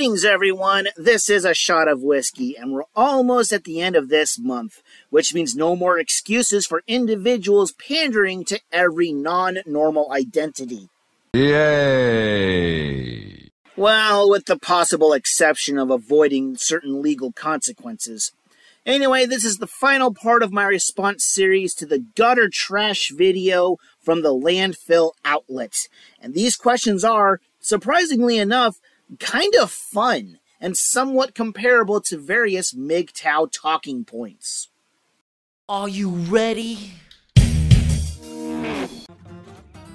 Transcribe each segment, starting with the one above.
Greetings, everyone. This is a shot of whiskey, and we're almost at the end of this month, which means no more excuses for individuals pandering to every non normal identity. Yay! Well, with the possible exception of avoiding certain legal consequences. Anyway, this is the final part of my response series to the gutter trash video from the landfill outlet. And these questions are, surprisingly enough, kind of fun and somewhat comparable to various MGTOW talking points. Are you ready?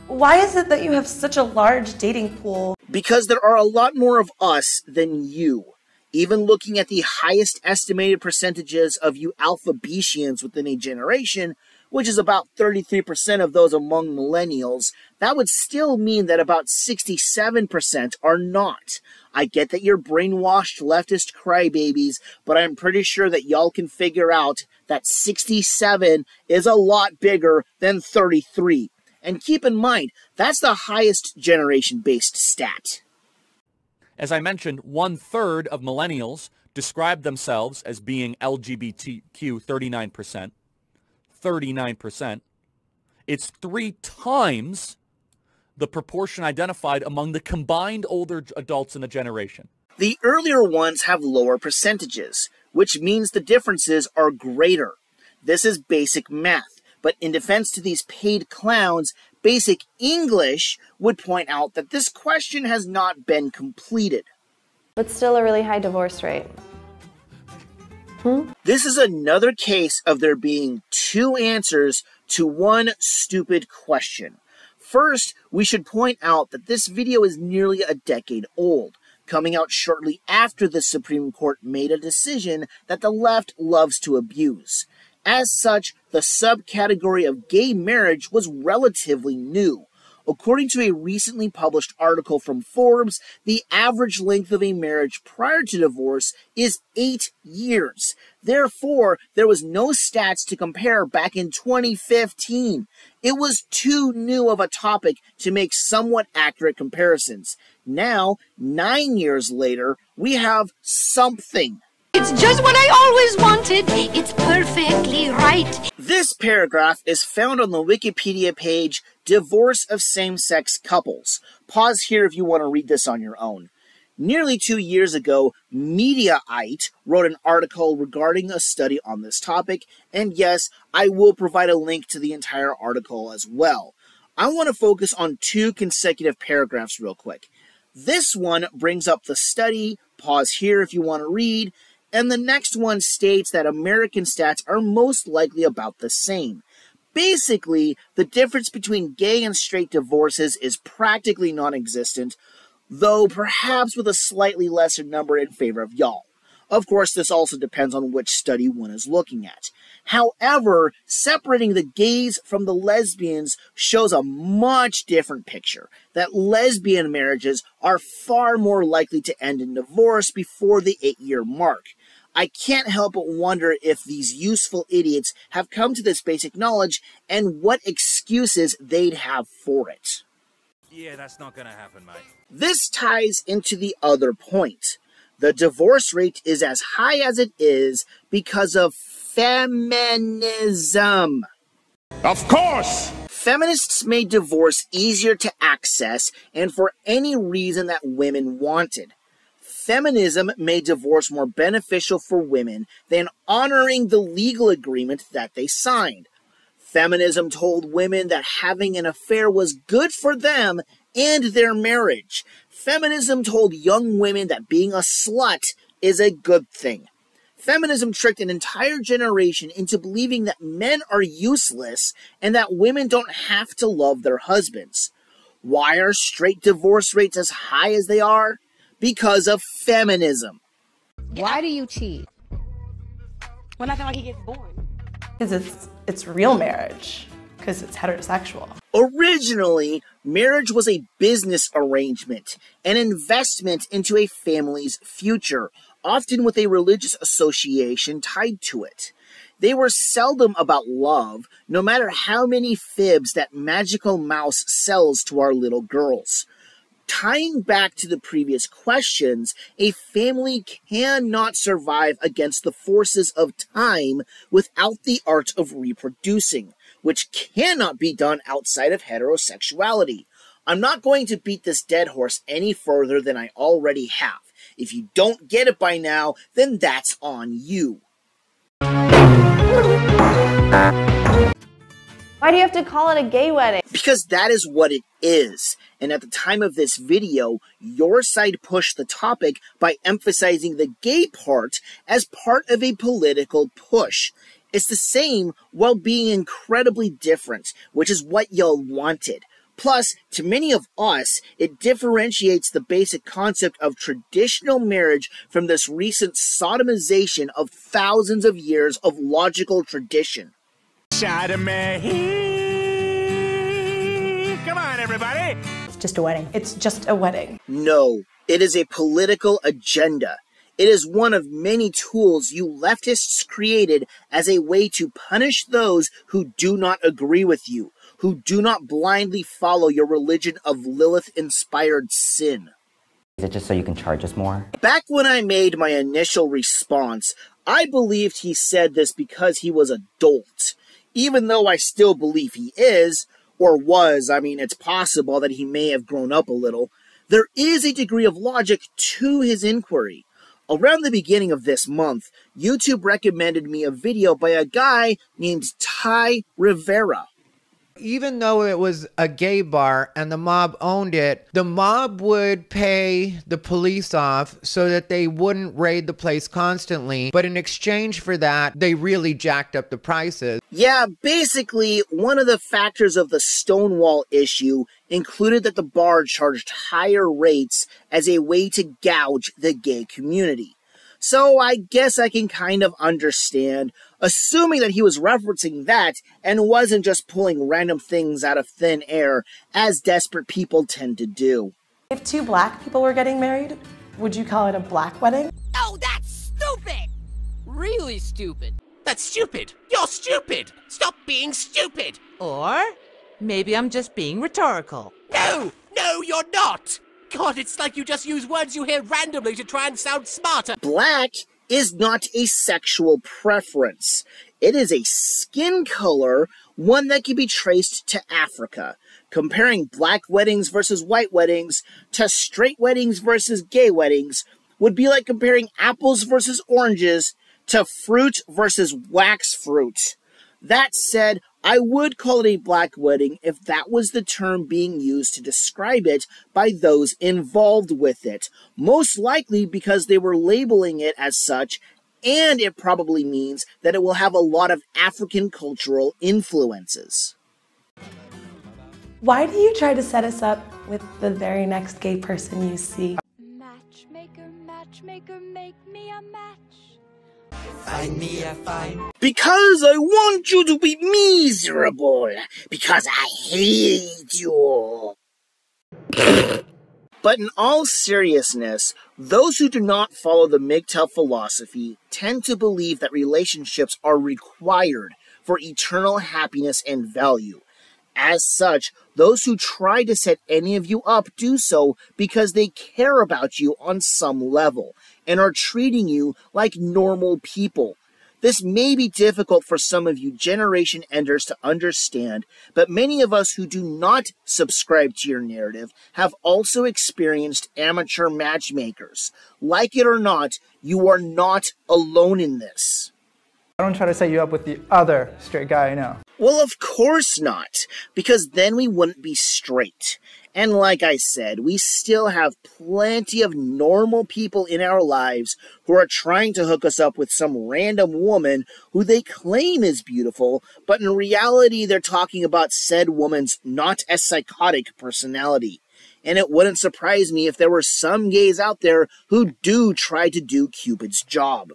Why is it that you have such a large dating pool? Because there are a lot more of us than you. Even looking at the highest estimated percentages of you alphabetians within a generation, which is about 33% of those among millennials, that would still mean that about 67% are not. I get that you're brainwashed leftist crybabies, but I'm pretty sure that y'all can figure out that 67 is a lot bigger than 33. And keep in mind, that's the highest generation based stat. As I mentioned, one third of millennials describe themselves as being LGBTQ 39%. 39%. It's three times the proportion identified among the combined older adults in the generation. The earlier ones have lower percentages, which means the differences are greater. This is basic math, but in defense to these paid clowns, basic English would point out that this question has not been completed. But still a really high divorce rate. Hmm? This is another case of there being two answers to one stupid question. First, we should point out that this video is nearly a decade old, coming out shortly after the Supreme Court made a decision that the left loves to abuse. As such, the subcategory of gay marriage was relatively new. According to a recently published article from Forbes, the average length of a marriage prior to divorce is eight years. Therefore, there was no stats to compare back in 2015. It was too new of a topic to make somewhat accurate comparisons. Now, nine years later, we have something. It's just what I always wanted. It's perfectly right. This paragraph is found on the Wikipedia page Divorce of Same Sex Couples. Pause here if you want to read this on your own. Nearly two years ago, Mediaite wrote an article regarding a study on this topic, and yes, I will provide a link to the entire article as well. I want to focus on two consecutive paragraphs real quick. This one brings up the study, pause here if you want to read, and the next one states that American stats are most likely about the same. Basically, the difference between gay and straight divorces is practically non existent, though perhaps with a slightly lesser number in favor of y'all. Of course, this also depends on which study one is looking at. However, separating the gays from the lesbians shows a much different picture. That lesbian marriages are far more likely to end in divorce before the eight year mark. I can't help but wonder if these useful idiots have come to this basic knowledge and what excuses they'd have for it. Yeah, that's not gonna happen, mate. This ties into the other point. The divorce rate is as high as it is because of feminism. Of course! Feminists made divorce easier to access and for any reason that women wanted. Feminism made divorce more beneficial for women than honoring the legal agreement that they signed. Feminism told women that having an affair was good for them and their marriage. Feminism told young women that being a slut is a good thing. Feminism tricked an entire generation into believing that men are useless and that women don't have to love their husbands. Why are straight divorce rates as high as they are? Because of feminism. Why do you cheat? When I feel like he gets bored. Because it's it's real marriage. Because it's heterosexual. Originally, marriage was a business arrangement, an investment into a family's future, often with a religious association tied to it. They were seldom about love, no matter how many fibs that magical mouse sells to our little girls. Tying back to the previous questions, a family cannot survive against the forces of time without the art of reproducing, which cannot be done outside of heterosexuality. I'm not going to beat this dead horse any further than I already have. If you don't get it by now, then that's on you. Why do you have to call it a gay wedding? Because that is what it is. And at the time of this video, your side pushed the topic by emphasizing the gay part as part of a political push. It's the same while being incredibly different, which is what y'all wanted. Plus, to many of us, it differentiates the basic concept of traditional marriage from this recent sodomization of thousands of years of logical tradition. Sodomy. Come on, everybody. It's just a wedding. It's just a wedding. No, it is a political agenda. It is one of many tools you leftists created as a way to punish those who do not agree with you, who do not blindly follow your religion of Lilith inspired sin. Is it just so you can charge us more? Back when I made my initial response, I believed he said this because he was a dolt. Even though I still believe he is, or was, I mean, it's possible that he may have grown up a little, there is a degree of logic to his inquiry. Around the beginning of this month, YouTube recommended me a video by a guy named Thai Rivera. Even though it was a gay bar and the mob owned it, the mob would pay the police off so that they wouldn't raid the place constantly. But in exchange for that, they really jacked up the prices. Yeah, basically, one of the factors of the Stonewall issue included that the bar charged higher rates as a way to gouge the gay community. So I guess I can kind of understand, assuming that he was referencing that and wasn't just pulling random things out of thin air, as desperate people tend to do. If two black people were getting married, would you call it a black wedding? Oh, that's stupid! Really stupid. That's stupid! You're stupid! Stop being stupid! Or maybe I'm just being rhetorical. No! No, you're not! God, it's like you just use words you hear randomly to try and sound smarter. Black is not a sexual preference. It is a skin color, one that can be traced to Africa. Comparing black weddings versus white weddings to straight weddings versus gay weddings would be like comparing apples versus oranges to fruit versus wax fruit. That said, I would call it a black wedding if that was the term being used to describe it by those involved with it. Most likely because they were labeling it as such, and it probably means that it will have a lot of African cultural influences. Why do you try to set us up with the very next gay person you see? Matchmaker, matchmaker, make me a match. Find me a fine. Because I want you to be miserable. Because I hate you. but in all seriousness, those who do not follow the MGTOW philosophy tend to believe that relationships are required for eternal happiness and value. As such, those who try to set any of you up do so because they care about you on some level and are treating you like normal people. This may be difficult for some of you Generation Enders to understand, but many of us who do not subscribe to your narrative have also experienced amateur matchmakers. Like it or not, you are not alone in this. I don't try to set you up with the other straight guy I know. Well, of course not, because then we wouldn't be straight. And like I said, we still have plenty of normal people in our lives who are trying to hook us up with some random woman who they claim is beautiful, but in reality, they're talking about said woman's not as psychotic personality. And it wouldn't surprise me if there were some gays out there who do try to do Cupid's job.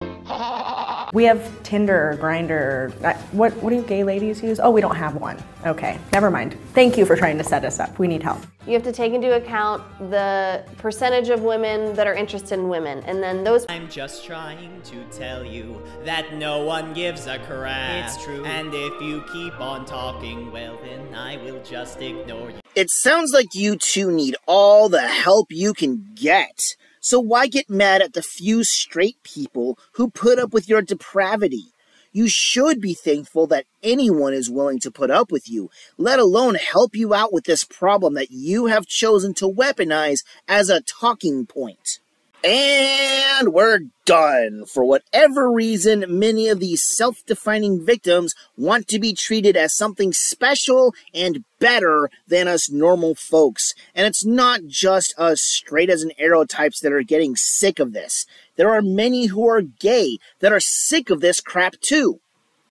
We have Tinder or Grindr. Uh, what what do gay ladies use? Oh, we don't have one. Okay, never mind. Thank you for trying to set us up. We need help. You have to take into account the percentage of women that are interested in women, and then those. I'm just trying to tell you that no one gives a crap. It's true. And if you keep on talking, well, then I will just ignore you. It sounds like you two need all the help you can get. So why get mad at the few straight people who put up with your depravity? You should be thankful that anyone is willing to put up with you, let alone help you out with this problem that you have chosen to weaponize as a talking point. And we're done. For whatever reason, many of these self defining victims want to be treated as something special and better than us normal folks. And it's not just us straight as an arrow types that are getting sick of this. There are many who are gay that are sick of this crap too.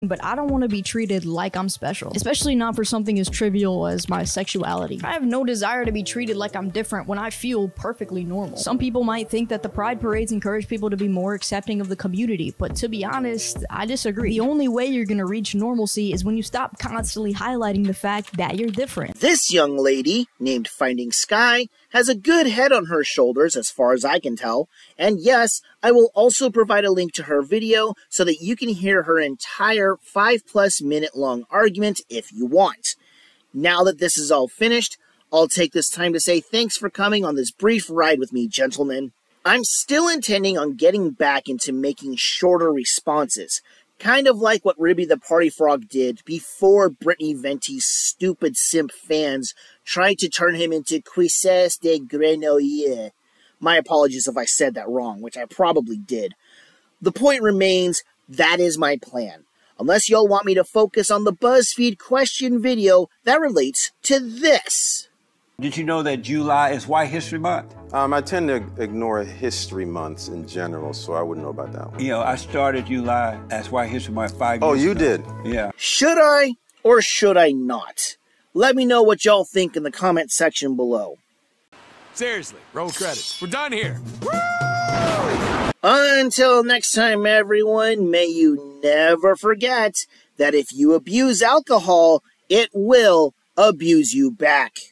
But I don't want to be treated like I'm special, especially not for something as trivial as my sexuality. I have no desire to be treated like I'm different when I feel perfectly normal. Some people might think that the pride parades encourage people to be more accepting of the community, but to be honest, I disagree. The only way you're going to reach normalcy is when you stop constantly highlighting the fact that you're different. This young lady, named Finding Sky, has a good head on her shoulders as far as I can tell. And yes, I will also provide a link to her video so that you can hear her entire 5 plus minute long argument if you want. Now that this is all finished, I'll take this time to say thanks for coming on this brief ride with me, gentlemen. I'm still intending on getting back into making shorter responses, kind of like what Ribby the Party Frog did before Brittany Venti's stupid simp fans tried to turn him into Cuisses de Grenouille. My apologies if I said that wrong, which I probably did. The point remains, that is my plan. Unless y'all want me to focus on the BuzzFeed question video that relates to this. Did you know that July is White History Month? Um, I tend to ignore history months in general, so I wouldn't know about that one. You know, I started July as White History Month five oh, years you ago. did? Yeah. Should I or should I not? Let me know what y'all think in the comment section below. Seriously, roll credits. We're done here. Until next time, everyone, may you never forget that if you abuse alcohol, it will abuse you back.